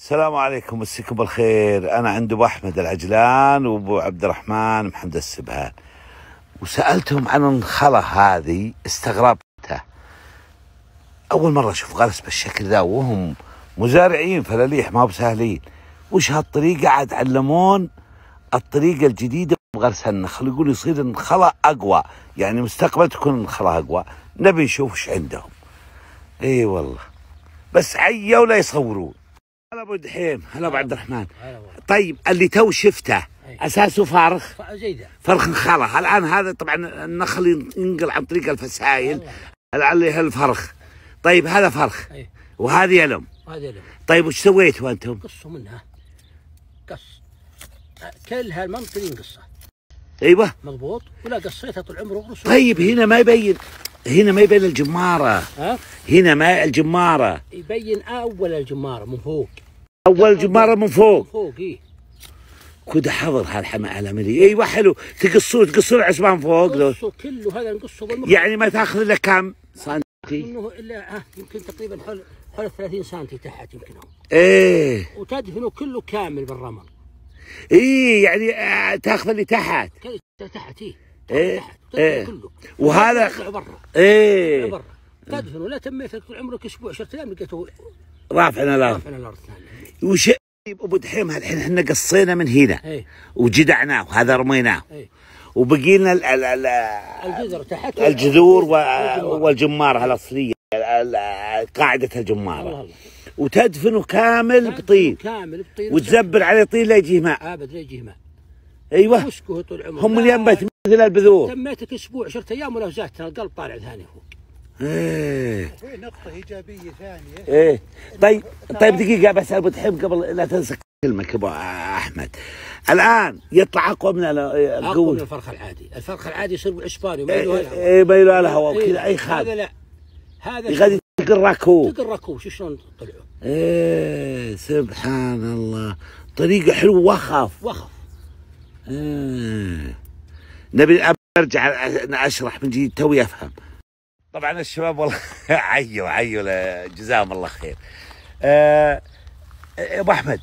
السلام عليكم مسيكم بالخير. أنا عند أبو أحمد العجلان وأبو عبد الرحمن محمد السبهان. وسألتهم عن الخلا هذه استغربته أول مرة أشوف غرس بالشكل ذا وهم مزارعين فلاليح ما بسهلين. وش هالطريقة؟ عاد علمون الطريقة الجديدة بغرس النخل. يقول يصير الخلا أقوى. يعني مستقبل تكون الخلا أقوى. نبي نشوف إيش عندهم. إي والله. بس عيا ولا يصورون. هلا أبو دحيم هلا أبو عبد الرحمن. طيب اللي تو شفته أي. أساسه فارخ ذا فرخ خلا. الان هذا طبعا النخل ينقل عن طريق الفسائل. اللي الفرخ طيب هذا فرخ اي وهذه يلم. هذا له طيب وش سويتوا أنتم؟ قصوا منها. قص. كل هالمنطقة ينقصه أيوه. مضبوط؟ ولا قصيتها طول عمره طيب هنا ما يبين هنا ما يبين الجمارة. ها؟ هنا ما الجمارة. يبين أول الجمارة من فوق أول جمارة من فوق. فوق اي كود حضر هالحمى على ملي أيوه حلو. تقصون تقصون عصبان فوق. قصوا كله هذا نقصه بالمخ يعني ما تأخذ إلا كم؟ سنتي. منه إلا ها يمكن تقريبا حول حول 30 سم تحت يمكن. إيه. وتدفنه كله كامل بالرمل. إيه يعني آه، تأخذ اللي تحت. تحت اي إيه، تحت إيه. كله. وهذا- إيه. برا. تدفنه لا تميت طول عمرك أسبوع 10 أيام لقيته رافعنا الأرض. رافع الأرض ثاني وش أبو دحيم الحين إحنا قصينا من هنا. اي وجدعناه وهذا رميناه. اي وبقي لنا ال- ال- ال- الجذر تحت. الجذور. والجماره الأصلية ال- ال- قاعدة الجماره الله وتدفنه كامل بطين. كامل بطين. وتزبر عليه طين لا يجيه ماء. أبد لا يجيه ماء. أيوه. طول عمره؟ هم ينبت مثل البذور. تميتك أسبوع 10 أيام ولا زادت القلب طالع ثاني فوق إيه. في نقطة إيجابية ثانية؟ إيه. طيب طيب دقيقة بس أبو دحيم قبل لا تنسى كلمك أبو أحمد. الآن يطلع أقوى من ال- أقوى من الفرخ العادي. الفرخ العادي يصير بالإسباني وما إيه له هلا إيه، ما يلو الهواء إيه، وكذا اي هذا خال لا. هذا يغادي تقر راكوب تقل ركوب شلون طلعوا؟ إيه سبحان الله. طريقة حلوة وخف. وخف. إيه. نبي أرجع أشرح من جديد توي أفهم. طبعا الشباب والله عيوا عيوا جزاهم الله خير. آه، أبو أحمد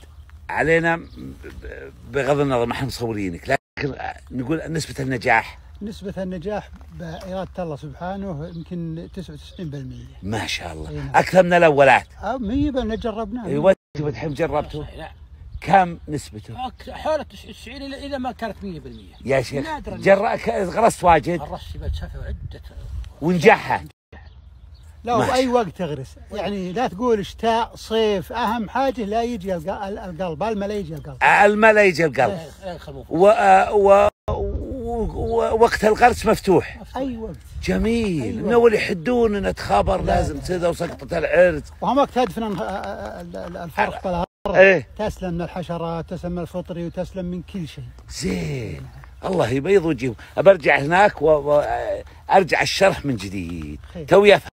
علينا بغض النظر ما إحنا مصورينك لكن نقول نسبة النجاح. نسبة النجاح بإرادة الله سبحانه يمكن 99% ما شاء الله. نعم. أكثر من الاولات أو مية اللي جربناه أيوه انت بتحب جربته؟ لا كم نسبته؟ حول 90 اذا إذا ما كانت 100% يا شيخ نادراً. جر... غرست واجد؟ الرش بتسافر عدة ونجحت لا ماشي. وأي وقت تغرس. يعني لا تقول شتاء صيف أهم حاجة لا يجي الق- ال- القلب. الماء لا يجي القلب. الماء لا يجي القلب. يدخل من فوق. و... و... و... وقت الغرس مفتوح. أي وقت. جميل. من اول يحدون إن تخابر لازم كذا وسقطت العرس. وهم وقت تدفن ال- ال- ال- الفرخ بالأرض. إيه. تسلم من الحشرات تسلم من الفطري وتسلم من كل شيء. زين. الله يبيض وجههم برجع هناك وارجع الشرح من جديد. افهم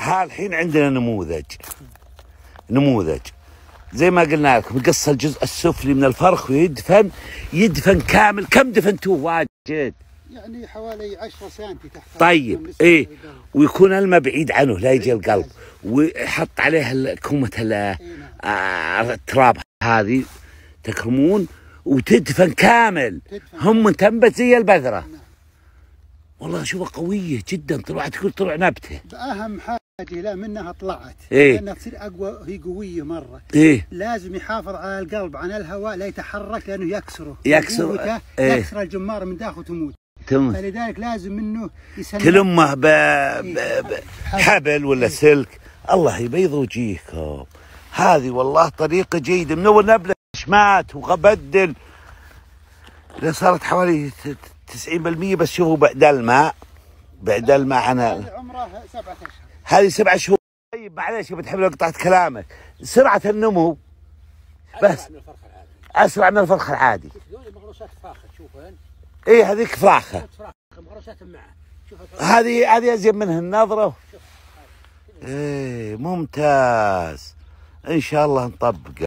ها الحين عندنا نموذج. نموذج. زي ما قلنا لكم قص الجزء السفلي من الفرخ ويدفن يدفن كامل. كم دفنتوه واجد؟ يعني حوالي 10 سم تحت. طيب،. للقلب. ويكون الماء بعيد عنه لا يجي القلب. ويحط عليه ال- إيه نعم. آه، التراب هذه تكرمون وتدفن كامل. تدفن. هم تنبت زي البذرة. نعم. والله شوفها قوية جدا طلعت تقول طلع نبتة. أهم حاجة لا منها طلعت. إيه. لأنها تصير أقوى هي قوية مرة. إيه. لازم يحافظ على القلب عن الهواء لا يتحرك لأنه يكسره. يكسر- إيه. يكسر الجمار من داخل تموت. تمام فلذلك لازم منه يسمى تلمه ب... ب... ب... حبل. ولا سلك. الله يبيض وجيهكم. هذه والله طريقة جيدة من أول نبلة شمات وبدل صارت حوالي 90% بس شوفوا بعد الماء بعد الماء هذا عمره سبعة أشهر. هذه سبع شهور. طيب معليش بتحب لو قطعت كلامك. سرعة النمو. بس. أسرع من الفرخ العادي. مغروسات فاخر إيه هذيك فراخة. فراخ مغروسات معه. هذه هذه أزين منها النظرة. إيه ممتاز. إن شاء الله نطبق